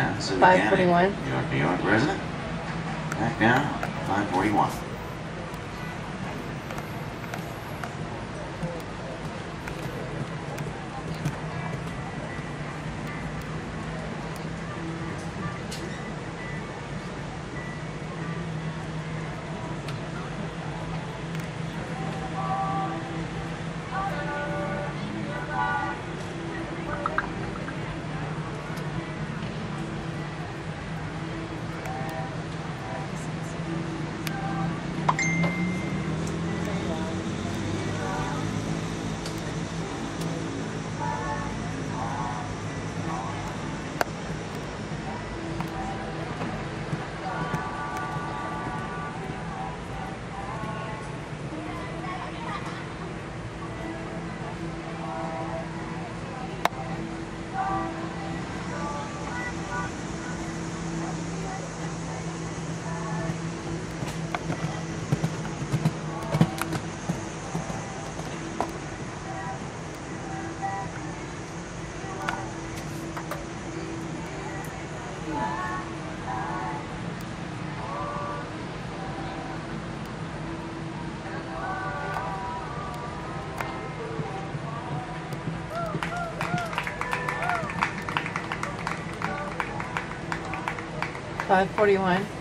Again, Sue 541. New York, New York resident. Back down, 541. Five forty-one.